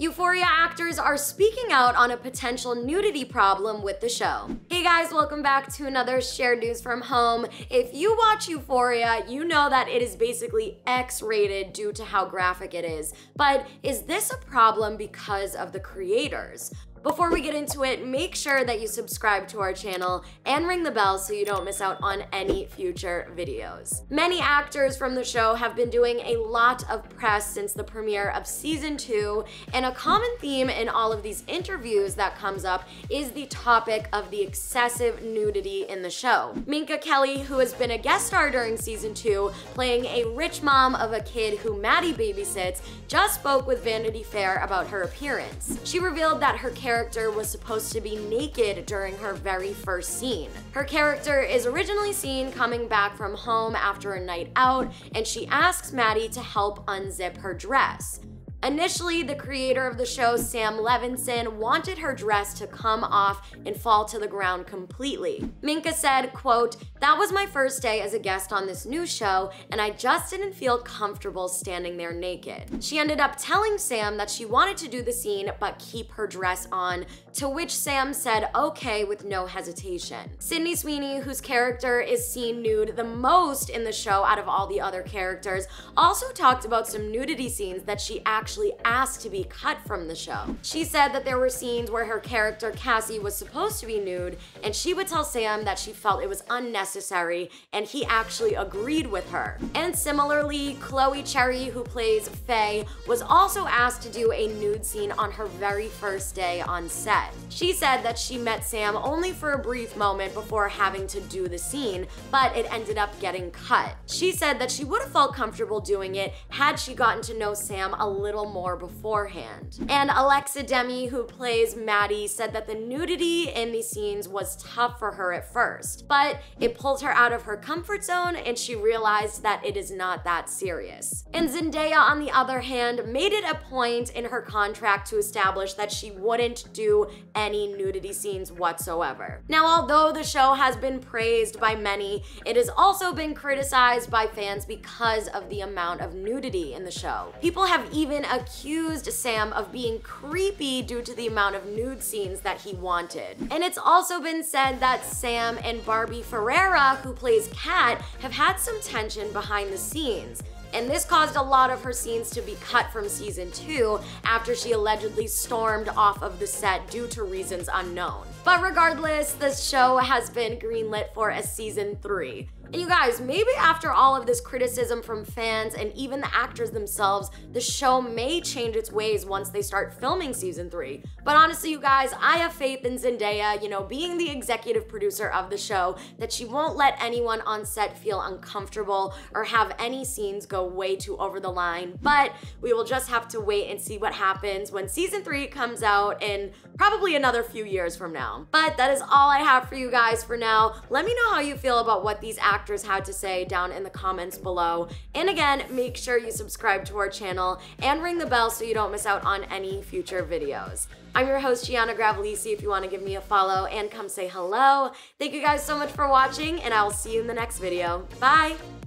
Euphoria actors are speaking out on a potential nudity problem with the show. Hey guys, welcome back to another shared news from home. If you watch Euphoria, you know that it is basically X rated due to how graphic it is. But is this a problem because of the creators? Before we get into it, make sure that you subscribe to our channel and ring the bell so you don't miss out on any future videos. Many actors from the show have been doing a lot of press since the premiere of season two, and a common theme in all of these interviews that comes up is the topic of the excessive nudity in the show. Minka Kelly, who has been a guest star during season two, playing a rich mom of a kid who Maddie babysits, just spoke with Vanity Fair about her appearance. She revealed that her character was supposed to be naked during her very first scene. Her character is originally seen coming back from home after a night out, and she asks Maddie to help unzip her dress. Initially, the creator of the show, Sam Levinson, wanted her dress to come off and fall to the ground completely. Minka said, quote, that was my first day as a guest on this new show, and I just didn't feel comfortable standing there naked. She ended up telling Sam that she wanted to do the scene but keep her dress on, to which Sam said okay with no hesitation. Sydney Sweeney, whose character is seen nude the most in the show out of all the other characters, also talked about some nudity scenes that she actually actually asked to be cut from the show. She said that there were scenes where her character Cassie was supposed to be nude, and she would tell Sam that she felt it was unnecessary, and he actually agreed with her. And similarly, Chloe Cherry, who plays Faye, was also asked to do a nude scene on her very first day on set. She said that she met Sam only for a brief moment before having to do the scene, but it ended up getting cut. She said that she would have felt comfortable doing it had she gotten to know Sam a little little more beforehand. And Alexa Demie, who plays Maddie, said that the nudity in these scenes was tough for her at first, but it pulled her out of her comfort zone and she realized that it is not that serious. And Zendaya, on the other hand, made it a point in her contract to establish that she wouldn't do any nudity scenes whatsoever. Now, although the show has been praised by many, it has also been criticized by fans because of the amount of nudity in the show. People have even accused Sam of being creepy due to the amount of nude scenes that he wanted. And it's also been said that Sam and Barbie Ferreira, who plays Kat, have had some tension behind the scenes and this caused a lot of her scenes to be cut from season 2 after she allegedly stormed off of the set due to reasons unknown. But regardless, the show has been greenlit for a season 3. And you guys, maybe after all of this criticism from fans and even the actors themselves, the show may change its ways once they start filming season three. But honestly, you guys, I have faith in Zendaya, you know, being the executive producer of the show, that she won't let anyone on set feel uncomfortable or have any scenes go way too over the line. But we will just have to wait and see what happens when season three comes out in probably another few years from now. But that is all I have for you guys for now. Let me know how you feel about what these actors actors had to say down in the comments below. And again, make sure you subscribe to our channel and ring the bell so you don't miss out on any future videos. I'm your host, Gianna Gravelisi, if you want to give me a follow and come say hello. Thank you guys so much for watching, and I will see you in the next video. Bye!